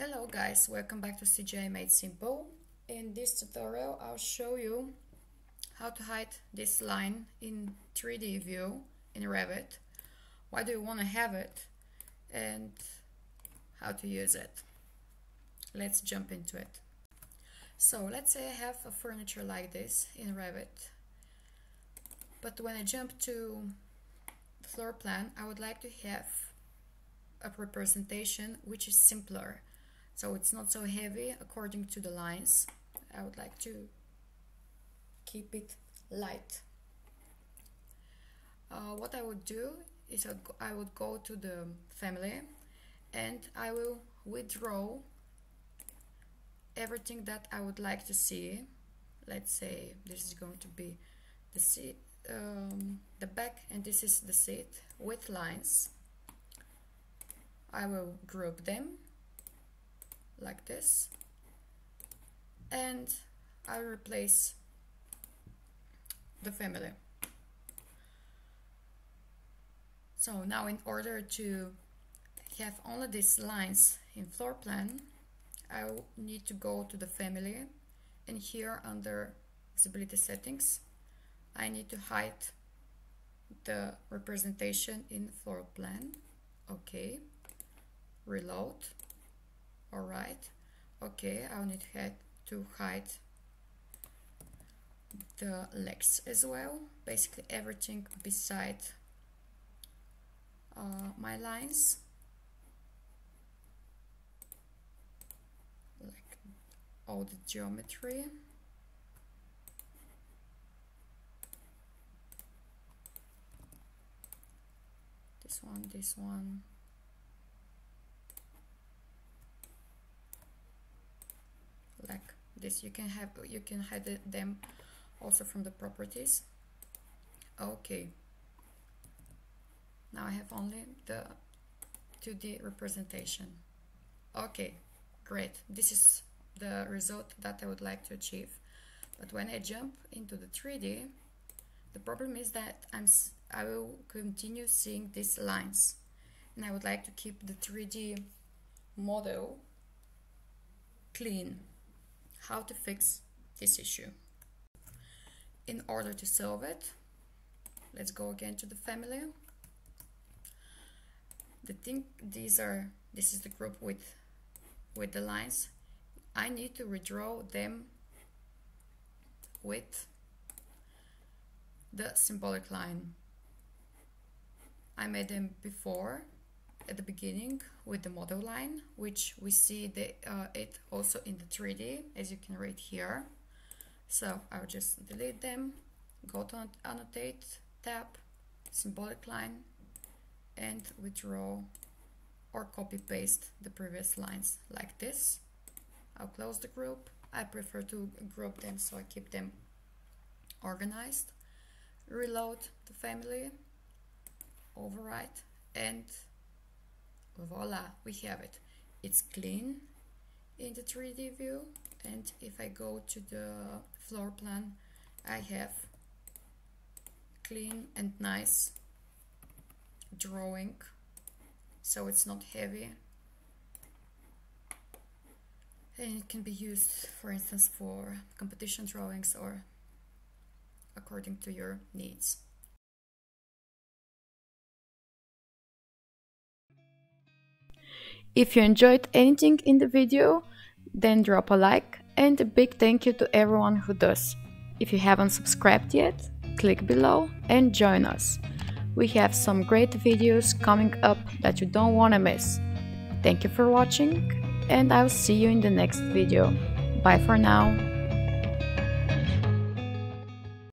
Hello guys, welcome back to CGI Made Simple. In this tutorial I'll show you how to hide this line in 3D view in Revit. Why do you want to have it and how to use it. Let's jump into it. So let's say I have a furniture like this in Revit. But when I jump to the floor plan, I would like to have a representation which is simpler so it's not so heavy according to the lines. I would like to keep it light. Uh, what I would do is I would go to the family and I will withdraw everything that I would like to see. Let's say this is going to be the seat um, the back and this is the seat with lines. I will group them like this and I replace the family. So now in order to have only these lines in floor plan, I need to go to the family and here under visibility settings, I need to hide the representation in floor plan. Okay, reload all right. Okay I'll need to hide the legs as well. Basically everything beside uh, my lines. Like all the geometry. This one this one like this you can have you can hide them also from the properties. Okay. Now I have only the 2D representation. Okay great. This is the result that I would like to achieve. But when I jump into the 3D the problem is that I'm I will continue seeing these lines. And I would like to keep the 3D model clean how to fix this issue. In order to solve it, let's go again to the family. The thing, these are, this is the group with, with the lines. I need to redraw them with the symbolic line. I made them before at the beginning with the model line, which we see the, uh, it also in the 3D, as you can read here. So I'll just delete them, go to annotate, tab, symbolic line, and withdraw or copy paste the previous lines like this. I'll close the group. I prefer to group them so I keep them organized. Reload the family, overwrite, and voila we have it. It's clean in the 3d view and if I go to the floor plan I have clean and nice drawing so it's not heavy. And it can be used for instance for competition drawings or according to your needs If you enjoyed anything in the video, then drop a like and a big thank you to everyone who does. If you haven't subscribed yet, click below and join us. We have some great videos coming up that you don't want to miss. Thank you for watching and I'll see you in the next video. Bye for now.